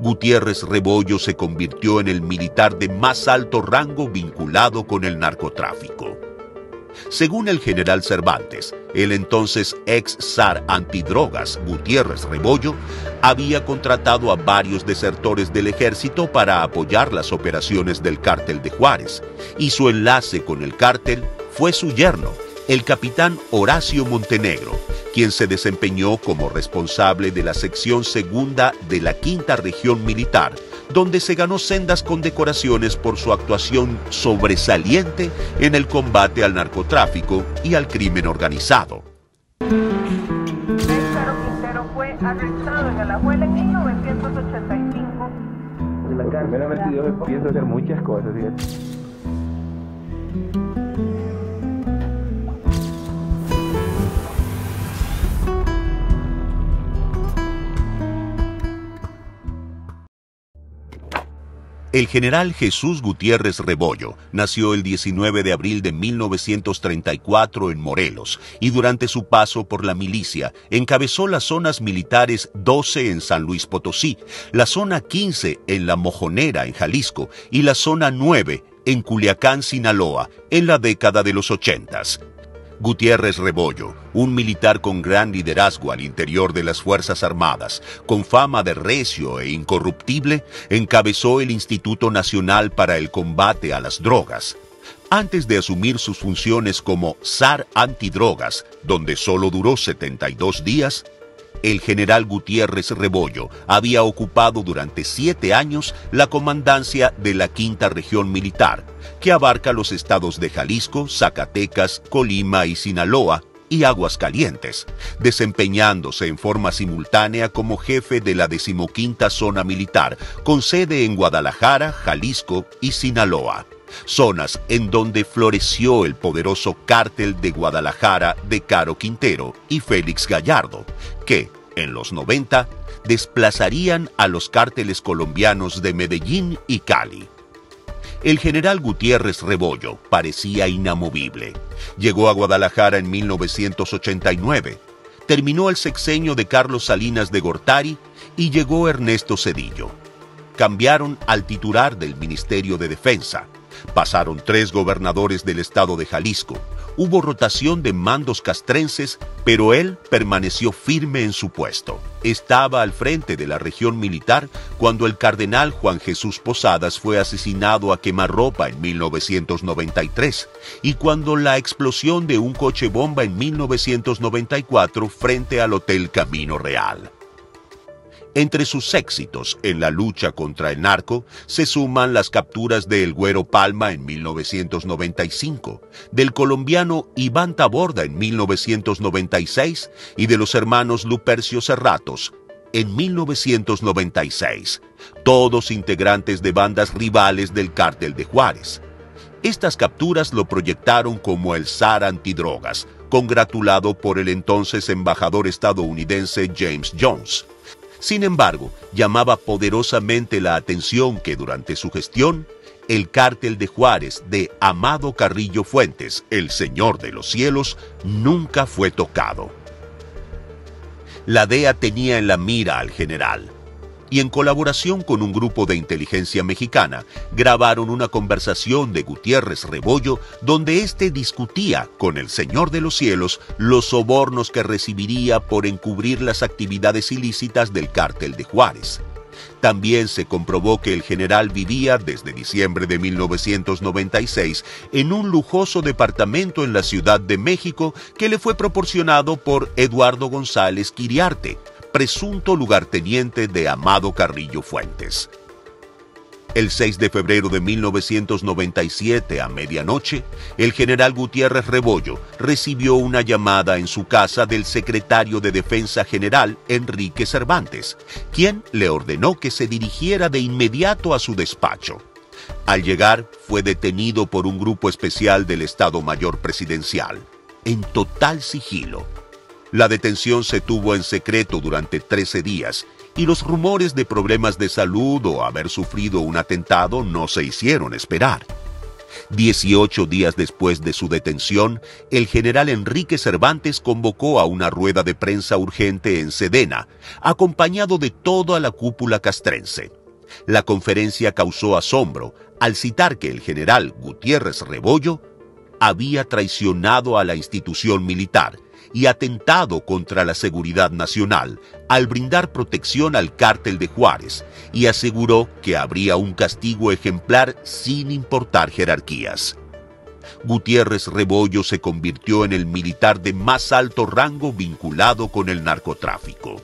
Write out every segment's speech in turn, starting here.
Gutiérrez Rebollo se convirtió en el militar de más alto rango vinculado con el narcotráfico. Según el general Cervantes, el entonces ex zar antidrogas Gutiérrez Rebollo había contratado a varios desertores del ejército para apoyar las operaciones del cártel de Juárez, y su enlace con el cártel fue su yerno, el capitán Horacio Montenegro, quien se desempeñó como responsable de la sección segunda de la quinta región militar, donde se ganó sendas condecoraciones por su actuación sobresaliente en el combate al narcotráfico y al crimen organizado. Caro Quintero fue arrestado en Alajuela en 1985. Primeramente yo pienso hacer muchas cosas. El general Jesús Gutiérrez Rebollo nació el 19 de abril de 1934 en Morelos y durante su paso por la milicia encabezó las zonas militares 12 en San Luis Potosí, la zona 15 en La Mojonera en Jalisco y la zona 9 en Culiacán, Sinaloa, en la década de los 80. Gutiérrez Rebollo, un militar con gran liderazgo al interior de las Fuerzas Armadas, con fama de recio e incorruptible, encabezó el Instituto Nacional para el Combate a las Drogas. Antes de asumir sus funciones como zar antidrogas, donde solo duró 72 días, el general Gutiérrez Rebollo había ocupado durante siete años la comandancia de la Quinta Región Militar, que abarca los estados de Jalisco, Zacatecas, Colima y Sinaloa, y Aguascalientes, desempeñándose en forma simultánea como jefe de la decimoquinta zona militar, con sede en Guadalajara, Jalisco y Sinaloa zonas en donde floreció el poderoso cártel de Guadalajara de Caro Quintero y Félix Gallardo, que, en los 90, desplazarían a los cárteles colombianos de Medellín y Cali. El general Gutiérrez Rebollo parecía inamovible. Llegó a Guadalajara en 1989, terminó el sexenio de Carlos Salinas de Gortari y llegó Ernesto Cedillo. Cambiaron al titular del Ministerio de Defensa, Pasaron tres gobernadores del estado de Jalisco. Hubo rotación de mandos castrenses, pero él permaneció firme en su puesto. Estaba al frente de la región militar cuando el cardenal Juan Jesús Posadas fue asesinado a quemarropa en 1993 y cuando la explosión de un coche bomba en 1994 frente al Hotel Camino Real. Entre sus éxitos en la lucha contra el narco se suman las capturas de El Güero Palma en 1995, del colombiano Iván Taborda en 1996 y de los hermanos Lupercio Serratos en 1996, todos integrantes de bandas rivales del cártel de Juárez. Estas capturas lo proyectaron como el zar antidrogas, congratulado por el entonces embajador estadounidense James Jones. Sin embargo, llamaba poderosamente la atención que durante su gestión, el cártel de Juárez de Amado Carrillo Fuentes, el Señor de los Cielos, nunca fue tocado. La DEA tenía en la mira al general, y en colaboración con un grupo de inteligencia mexicana, grabaron una conversación de Gutiérrez Rebollo donde éste discutía con el Señor de los Cielos los sobornos que recibiría por encubrir las actividades ilícitas del cártel de Juárez. También se comprobó que el general vivía desde diciembre de 1996 en un lujoso departamento en la Ciudad de México que le fue proporcionado por Eduardo González Quiriarte, presunto lugarteniente de Amado Carrillo Fuentes. El 6 de febrero de 1997, a medianoche, el general Gutiérrez Rebollo recibió una llamada en su casa del secretario de Defensa General, Enrique Cervantes, quien le ordenó que se dirigiera de inmediato a su despacho. Al llegar, fue detenido por un grupo especial del Estado Mayor Presidencial, en total sigilo la detención se tuvo en secreto durante 13 días y los rumores de problemas de salud o haber sufrido un atentado no se hicieron esperar. Dieciocho días después de su detención, el general Enrique Cervantes convocó a una rueda de prensa urgente en Sedena, acompañado de toda la cúpula castrense. La conferencia causó asombro al citar que el general Gutiérrez Rebollo había traicionado a la institución militar y atentado contra la seguridad nacional al brindar protección al cártel de Juárez y aseguró que habría un castigo ejemplar sin importar jerarquías. Gutiérrez Rebollo se convirtió en el militar de más alto rango vinculado con el narcotráfico.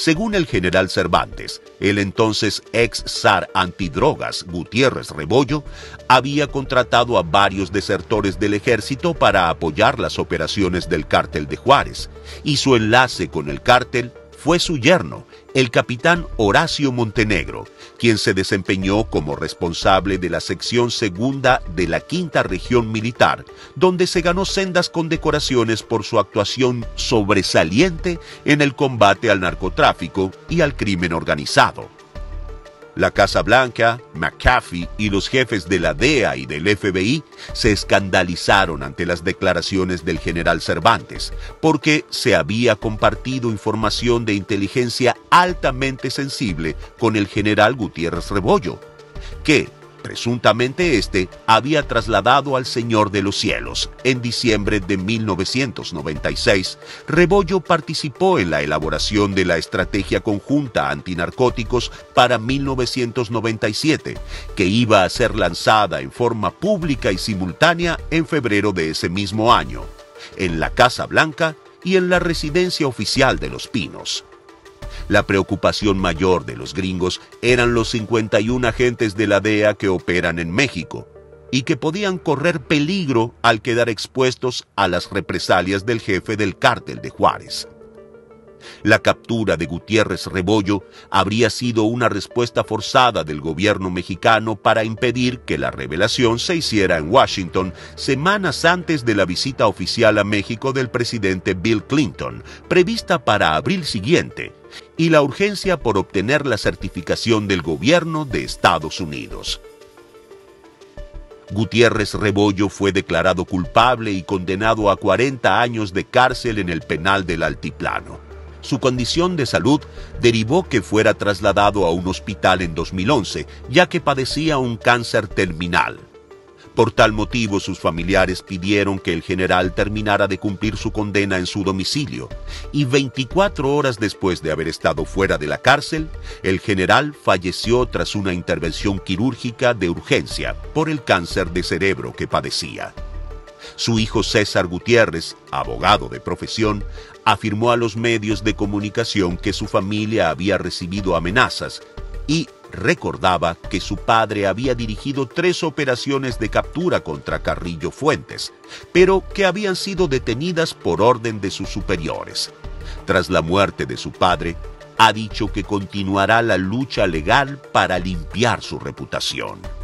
Según el general Cervantes, el entonces ex zar antidrogas Gutiérrez Rebollo había contratado a varios desertores del ejército para apoyar las operaciones del cártel de Juárez, y su enlace con el cártel fue su yerno, el capitán Horacio Montenegro, quien se desempeñó como responsable de la sección segunda de la quinta región militar, donde se ganó sendas condecoraciones por su actuación sobresaliente en el combate al narcotráfico y al crimen organizado. La Casa Blanca, McAfee y los jefes de la DEA y del FBI se escandalizaron ante las declaraciones del general Cervantes, porque se había compartido información de inteligencia altamente sensible con el general Gutiérrez Rebollo, que, Presuntamente este había trasladado al Señor de los Cielos. En diciembre de 1996, Rebollo participó en la elaboración de la Estrategia Conjunta Antinarcóticos para 1997, que iba a ser lanzada en forma pública y simultánea en febrero de ese mismo año, en la Casa Blanca y en la residencia oficial de Los Pinos. La preocupación mayor de los gringos eran los 51 agentes de la DEA que operan en México y que podían correr peligro al quedar expuestos a las represalias del jefe del cártel de Juárez. La captura de Gutiérrez Rebollo habría sido una respuesta forzada del gobierno mexicano para impedir que la revelación se hiciera en Washington semanas antes de la visita oficial a México del presidente Bill Clinton, prevista para abril siguiente, y la urgencia por obtener la certificación del gobierno de Estados Unidos. Gutiérrez Rebollo fue declarado culpable y condenado a 40 años de cárcel en el penal del Altiplano. Su condición de salud derivó que fuera trasladado a un hospital en 2011, ya que padecía un cáncer terminal. Por tal motivo sus familiares pidieron que el general terminara de cumplir su condena en su domicilio, y 24 horas después de haber estado fuera de la cárcel, el general falleció tras una intervención quirúrgica de urgencia por el cáncer de cerebro que padecía. Su hijo César Gutiérrez, abogado de profesión, afirmó a los medios de comunicación que su familia había recibido amenazas y recordaba que su padre había dirigido tres operaciones de captura contra Carrillo Fuentes, pero que habían sido detenidas por orden de sus superiores. Tras la muerte de su padre, ha dicho que continuará la lucha legal para limpiar su reputación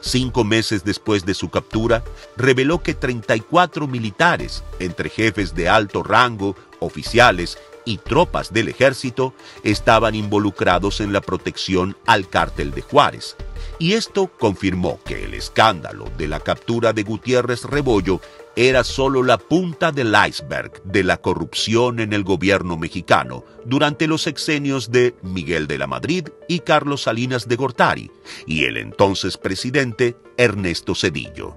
cinco meses después de su captura, reveló que 34 militares, entre jefes de alto rango, oficiales y tropas del ejército, estaban involucrados en la protección al cártel de Juárez. Y esto confirmó que el escándalo de la captura de Gutiérrez Rebollo era solo la punta del iceberg de la corrupción en el gobierno mexicano durante los sexenios de Miguel de la Madrid y Carlos Salinas de Gortari y el entonces presidente Ernesto Cedillo.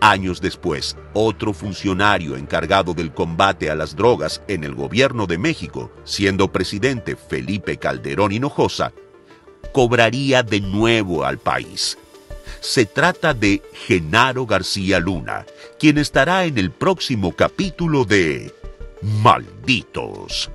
Años después, otro funcionario encargado del combate a las drogas en el gobierno de México, siendo presidente Felipe Calderón Hinojosa, cobraría de nuevo al país se trata de Genaro García Luna, quien estará en el próximo capítulo de Malditos.